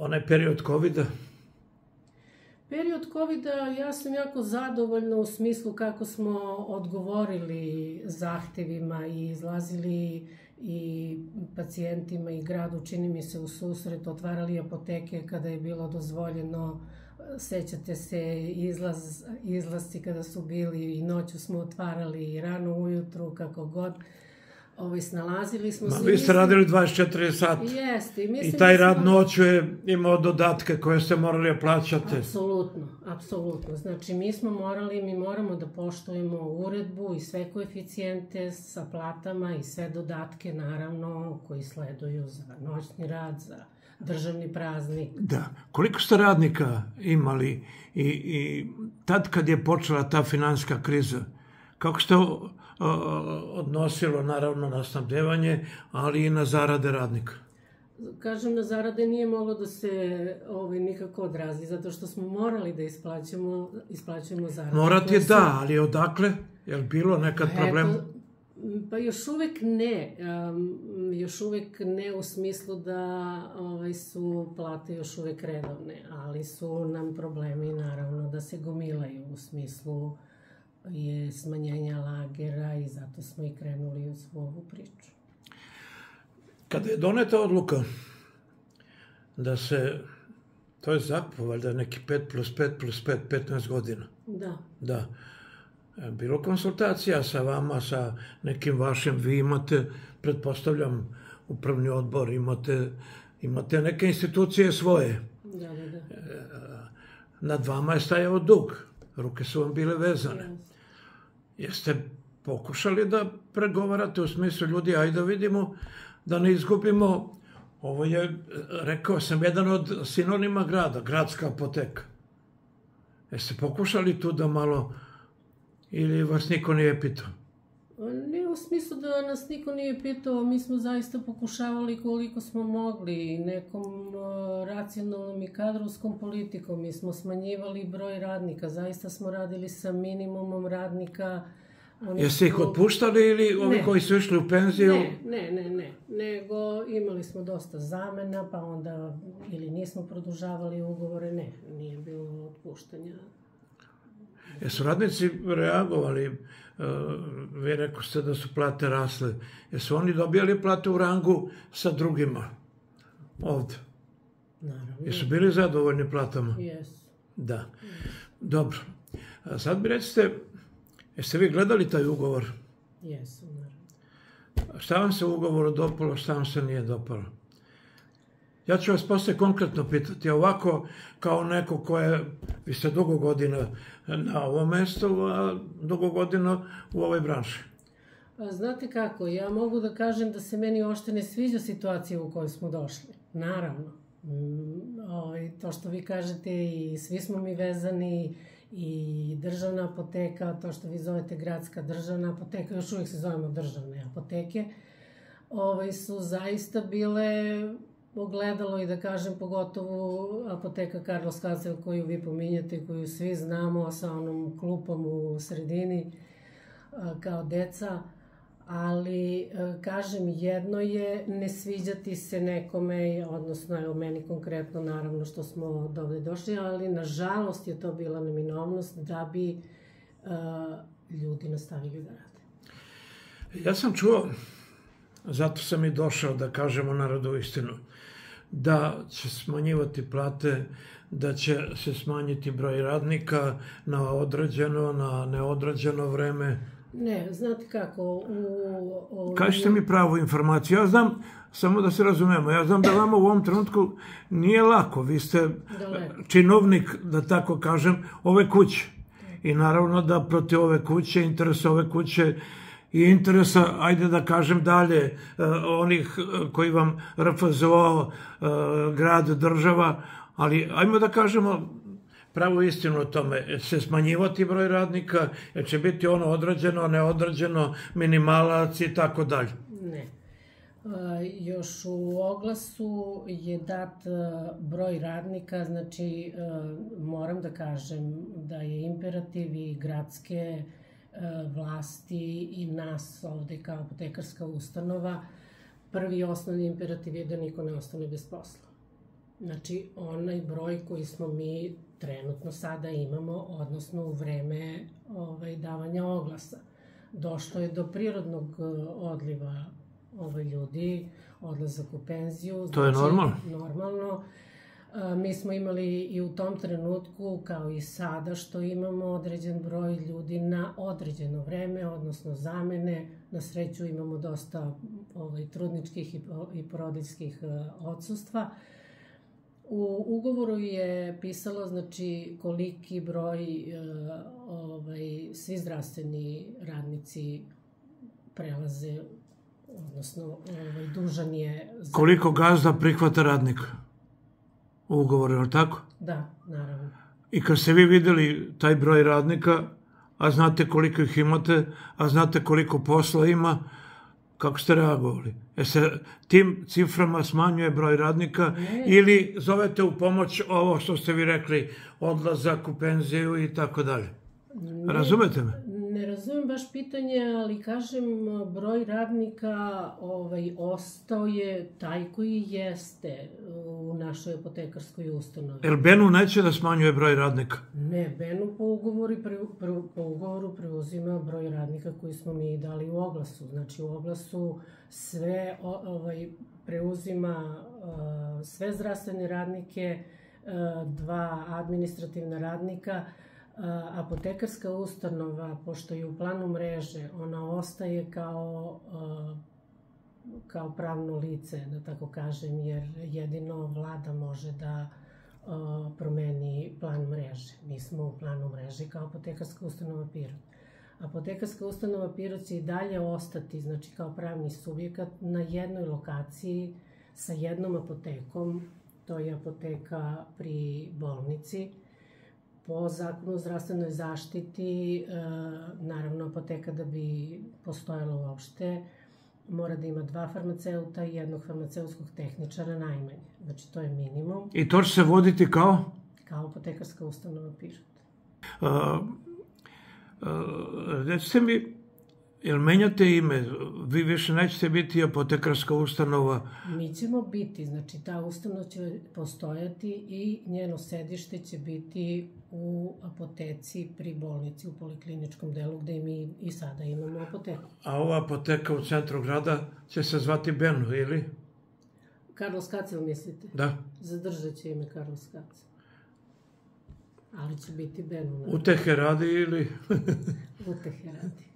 onaj period COVID-a? Period covid ja sam jako zadovoljna u smislu kako smo odgovorili zahtevima i izlazili i pacijentima i gradu, čini mi se, u susret, otvarali apoteke kada je bilo dozvoljeno, sećate se izlaz, izlasci kada su bili i noću smo otvarali i rano ujutru, kako god ovaj, snalazili smo Ma, se. vi ste radili 24 sata. Jeste. I, mislim I taj da rad smo... noću je imao dodatke koje ste morali plaćati. Apsolutno, apsolutno. Znači, mi smo morali, mi moramo da poštujemo uredbu i sve koeficijente sa platama i sve dodatke, naravno, koji sleduju za noćni rad, za državni praznik. Da. Koliko ste radnika imali i, i tad kad je počela ta finanska kriza, kako ste o, o, odnosilo naravno na snabdevanje, ali i na zarade radnika? Kažem, na zarade nije moglo da se ovaj, nikako odrazi, zato što smo morali da isplaćamo, isplaćujemo zarade. Morati je koje su- da, ali odakle? Je li bilo nekad Pa problem? eto, Pa još uvek ne. Um, još uvek ne u smislu da ovaj, su plate još uvek redovne, ali su nam problemi naravno da se gomilaju u smislu je smanjenja lagera i zato smo i krenuli u svu ovu priču. Kada je doneta odluka da se, to je zapo, valjda neki 5 plus 5 plus 5, 15 godina. Da. Da. E, Bilo konsultacija sa vama, sa nekim vašim, vi imate, pretpostavljam, upravni odbor, imate, imate neke institucije svoje. Da, da, da. Nad vama je stajao dug, ruke su vam bile vezane. Jeste. Jeste pokušali da pregovarate u smislu ljudi, ajde da vidimo da ne izgubimo, ovo je, rekao sam, jedan od sinonima grada, gradska apoteka. Jeste pokušali tu da malo, ili vas niko nije pitao? U smislu da nas niko nije pitao, mi smo zaista pokušavali koliko smo mogli nekom uh, racionalnom i kadrovskom politikom. Mi smo smanjivali broj radnika, zaista smo radili sa minimumom radnika. Oni Jeste ih otpuštali ili ovi Ne. koji su išli u penziju? Ne, ne, ne, ne. Nego imali smo dosta zamena, pa onda ili nismo produžavali ugovore, ne, nije bilo otpuštanja. Jesu radnici reagovali, e, vi rekao ste da su plate rasle, jesu oni dobijali plate u rangu sa drugima ovde? Naravno. Jesu bili zadovoljni platama? Jesu. Da. Dobro. A sad mi recite, jeste vi gledali taj ugovor? Jesu, naravno. Šta vam se u ugovoru dopalo, šta vam se nije dopalo? Ja ću vas posle konkretno pitati, ovako kao neko ko je, vi ste dugo godina na ovom mestu, a dugo godina u ovoj branši. A, Znate kako, ja mogu da kažem da se meni ošte ne sviđa situacija u kojoj smo došli. Naravno. Mm, ovaj, to što vi kažete i svi smo mi vezani i državna apoteka, to što vi zovete gradska državna apoteka, još uvijek se zovemo državne apoteke, ovaj, su zaista bile ogledalo i da kažem pogotovo apoteka Carlos Kasel koju vi pominjate, koju svi znamo sa onom klupom u sredini kao deca, ali kažem jedno je ne sviđati se nekome, odnosno evo meni konkretno naravno što smo ovde došli, ali nažalost je to bila neminovnost da bi a, ljudi nastavili da rade. Ja sam čuo, zato sam i došao da kažemo narodu istinu, da će smanjivati plate, da će se smanjiti broj radnika na određeno, na neodređeno vreme. Ne, znate kako, u... u Kažite mi pravu informaciju. Ja znam, samo da se razumemo, ja znam da vama u ovom trenutku nije lako. Vi ste Daleko. činovnik, da tako kažem, ove kuće. I naravno da protiv ove kuće, interesa ove kuće i interesa, ajde da kažem dalje, eh, onih eh, koji vam RFZO, eh, grad, država, ali ajmo da kažemo pravu istinu o tome. Se smanjivati broj radnika, će biti ono određeno, neodređeno, minimalac i tako dalje. Ne. Još u oglasu je dat broj radnika, znači moram da kažem da je imperativ i gradske vlasti i nas ovde kao apotekarska ustanova, prvi i osnovni imperativ je da niko ne ostane bez posla. Znači, onaj broj koji smo mi trenutno sada imamo, odnosno u vreme ovaj, davanja oglasa. Došlo je do prirodnog e, odliva ovaj, ljudi, odlazak u penziju. To je znači, normalno? Normalno. Mi smo imali i u tom trenutku, kao i sada, što imamo određen broj ljudi na određeno vreme, odnosno zamene. Na sreću imamo dosta ovaj, trudničkih i, porodiljskih e, odsustva. U ugovoru je pisalo znači koliki broj e, ovaj svi zdravstveni radnici prelaze odnosno ovaj dužan je za... koliko gazda prihvata radnika u ugovoru, je tako? Da, naravno. I kad ste vi videli taj broj radnika, a znate koliko ih imate, a znate koliko posla ima, Kako ste reagovali? E se tim ciframa smanjuje broj radnika ne. ili zovete u pomoć ovo što ste vi rekli, odlazak u penziju i tako dalje? Razumete me? Ne razumem baš pitanje, ali kažem, broj radnika ovaj, ostao je taj koji jeste u našoj apotekarskoj ustanovi. Jel Benu neće da smanjuje broj radnika? Ne, Benu po ugovoru, pre, pre, po ugovoru preuzima broj radnika koji smo mi dali u oglasu. Znači, u oglasu sve ovaj, preuzima sve zdravstvene radnike, dva administrativna radnika, apotekarska ustanova, pošto je u planu mreže, ona ostaje kao, kao pravno lice, da tako kažem, jer jedino vlada može da promeni plan mreže. Mi smo u planu mreže kao apotekarska ustanova Pirot. Apotekarska ustanova Pirot će i dalje ostati, znači kao pravni subjekat, na jednoj lokaciji sa jednom apotekom, to je apoteka pri bolnici, po zakonu o zdravstvenoj zaštiti, e, naravno apoteka da bi postojala uopšte, mora da ima dva farmaceuta i jednog farmaceutskog tehničara najmanje. Znači, to je minimum. I to će se voditi kao? Kao apotekarska ustanova Pirot. Uh, uh, recite mi, Jel menjate ime? Vi više nećete biti apotekarska ustanova? Mi ćemo biti, znači ta ustanova će postojati i njeno sedište će biti u apoteci pri bolnici u polikliničkom delu gde mi i sada imamo apoteku. A ova apoteka u centru grada će se zvati Benu, ili? Karlo Skacel mislite? Da. Zadržat će ime Karlo Skacel. Ali će biti Benu. Utehe radi ili? Utehe radi.